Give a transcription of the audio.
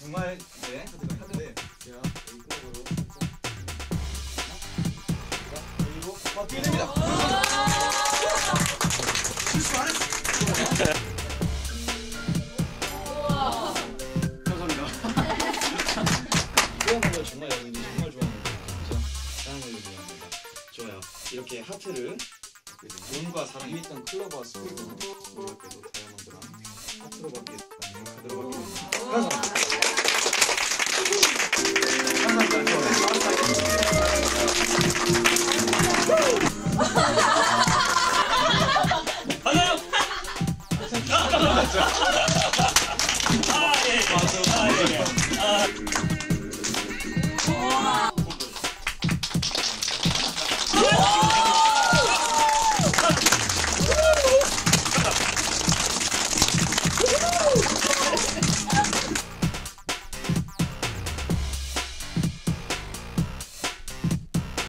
정말 네 카드가 있는데 제가 클럽으로 그리고 어떻게 됩니다. 실수 안 했어. 거 정말 여러분들이 정말 좋아하는 거? 다른 걸로 좋아합니다. 좋아요. 이렇게 하트를 돈과 사랑이 있던 클로버와 스피드 놀랍게도 다이아몬드랑 하트로 바뀌게 카드로 바뀌게 ハハハハ!